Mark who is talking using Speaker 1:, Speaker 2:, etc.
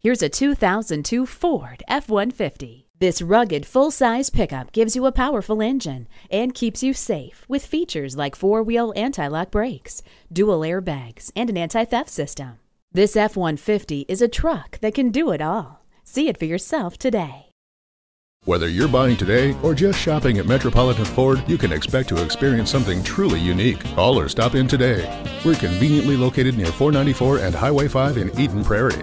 Speaker 1: Here's a 2002 Ford F-150. This rugged, full-size pickup gives you a powerful engine and keeps you safe with features like four-wheel anti-lock brakes, dual airbags, and an anti-theft system. This F-150 is a truck that can do it all. See it for yourself today.
Speaker 2: Whether you're buying today or just shopping at Metropolitan Ford, you can expect to experience something truly unique. Call or stop in today. We're conveniently located near 494 and Highway 5 in Eden Prairie.